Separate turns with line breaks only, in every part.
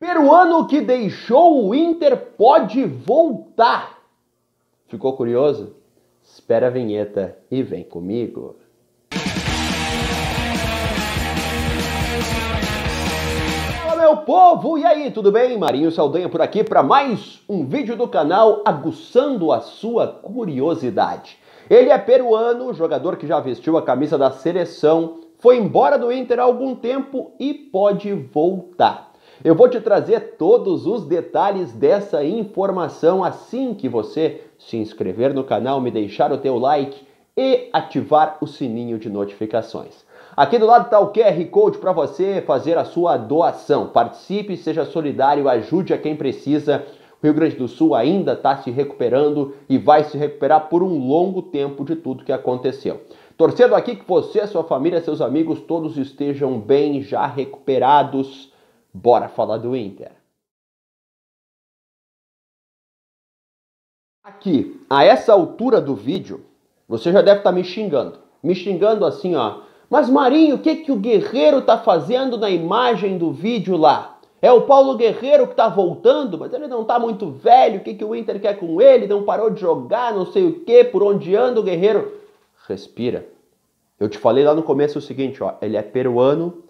Peruano que deixou o Inter pode voltar. Ficou curioso? Espera a vinheta e vem comigo. Fala meu povo, e aí, tudo bem? Marinho Saldanha por aqui para mais um vídeo do canal Aguçando a Sua Curiosidade. Ele é peruano, jogador que já vestiu a camisa da seleção, foi embora do Inter há algum tempo e pode voltar. Eu vou te trazer todos os detalhes dessa informação assim que você se inscrever no canal, me deixar o teu like e ativar o sininho de notificações. Aqui do lado está o QR Code para você fazer a sua doação. Participe, seja solidário, ajude a quem precisa. O Rio Grande do Sul ainda está se recuperando e vai se recuperar por um longo tempo de tudo que aconteceu. Torcendo aqui que você, sua família, seus amigos, todos estejam bem, já recuperados Bora falar do Inter. Aqui, a essa altura do vídeo, você já deve estar tá me xingando. Me xingando assim, ó. Mas Marinho, o que, que o Guerreiro tá fazendo na imagem do vídeo lá? É o Paulo Guerreiro que tá voltando, mas ele não tá muito velho. O que, que o Inter quer com ele? Não parou de jogar, não sei o que, por onde anda o Guerreiro? Respira. Eu te falei lá no começo o seguinte, ó. Ele é peruano,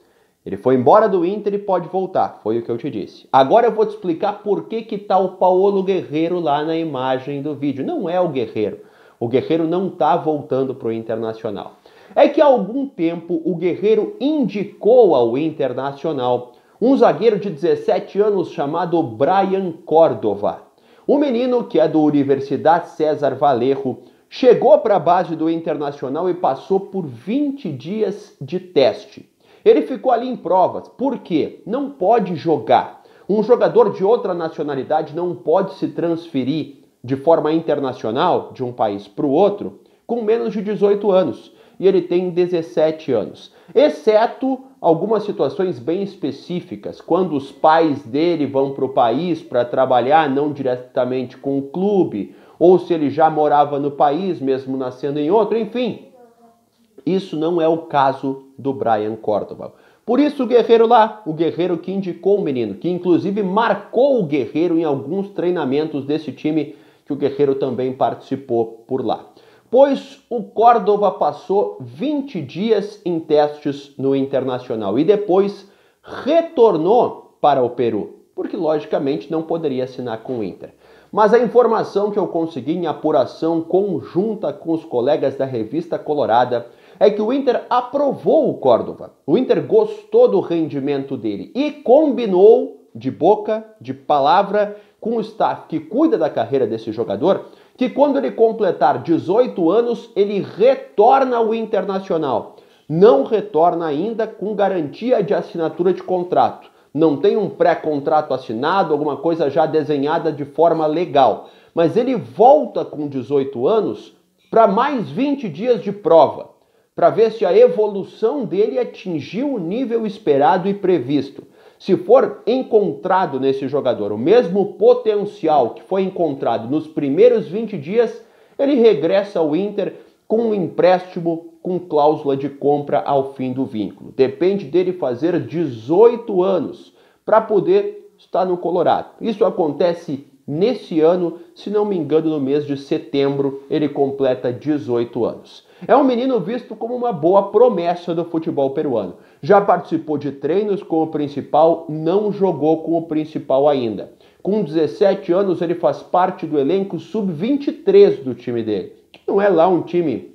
ele foi embora do Inter e pode voltar, foi o que eu te disse. Agora eu vou te explicar por que que tá o Paulo Guerreiro lá na imagem do vídeo. Não é o Guerreiro. O Guerreiro não está voltando para o Internacional. É que há algum tempo o Guerreiro indicou ao Internacional um zagueiro de 17 anos chamado Brian Córdova. O menino, que é do Universidade César Valerro, chegou para a base do Internacional e passou por 20 dias de teste. Ele ficou ali em provas. Por quê? Não pode jogar. Um jogador de outra nacionalidade não pode se transferir de forma internacional de um país para o outro com menos de 18 anos. E ele tem 17 anos. Exceto algumas situações bem específicas, quando os pais dele vão para o país para trabalhar não diretamente com o clube, ou se ele já morava no país, mesmo nascendo em outro, enfim. Isso não é o caso do Brian Córdoba. Por isso o guerreiro lá, o guerreiro que indicou o menino, que inclusive marcou o guerreiro em alguns treinamentos desse time que o guerreiro também participou por lá. Pois o Córdoba passou 20 dias em testes no Internacional e depois retornou para o Peru, porque logicamente não poderia assinar com o Inter. Mas a informação que eu consegui em apuração conjunta com os colegas da revista Colorada é que o Inter aprovou o Córdoba. O Inter gostou do rendimento dele e combinou de boca, de palavra, com o staff que cuida da carreira desse jogador, que quando ele completar 18 anos, ele retorna ao Internacional. Não retorna ainda com garantia de assinatura de contrato. Não tem um pré-contrato assinado, alguma coisa já desenhada de forma legal. Mas ele volta com 18 anos para mais 20 dias de prova para ver se a evolução dele atingiu o nível esperado e previsto. Se for encontrado nesse jogador o mesmo potencial que foi encontrado nos primeiros 20 dias, ele regressa ao Inter com um empréstimo com cláusula de compra ao fim do vínculo. Depende dele fazer 18 anos para poder estar no Colorado. Isso acontece nesse ano, se não me engano, no mês de setembro, ele completa 18 anos. É um menino visto como uma boa promessa do futebol peruano. Já participou de treinos com o principal, não jogou com o principal ainda. Com 17 anos, ele faz parte do elenco sub-23 do time dele, que não é lá um time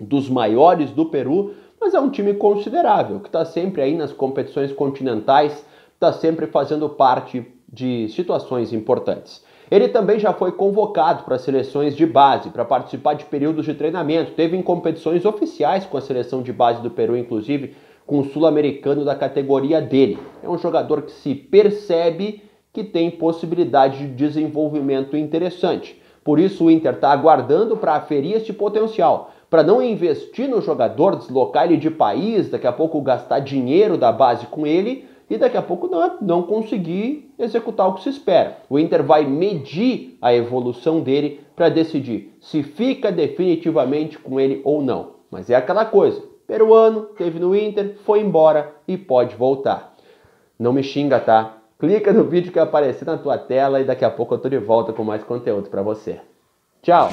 dos maiores do Peru, mas é um time considerável, que está sempre aí nas competições continentais, está sempre fazendo parte de situações importantes. Ele também já foi convocado para seleções de base, para participar de períodos de treinamento. Teve em competições oficiais com a seleção de base do Peru, inclusive com o sul-americano da categoria dele. É um jogador que se percebe que tem possibilidade de desenvolvimento interessante. Por isso o Inter está aguardando para aferir este potencial, para não investir no jogador, deslocar ele de país, daqui a pouco gastar dinheiro da base com ele e daqui a pouco não, não conseguir executar o que se espera. O Inter vai medir a evolução dele para decidir se fica definitivamente com ele ou não. Mas é aquela coisa: peruano, teve no Inter, foi embora e pode voltar. Não me xinga, tá? Clica no vídeo que aparecer na tua tela e daqui a pouco eu tô de volta com mais conteúdo para você. Tchau!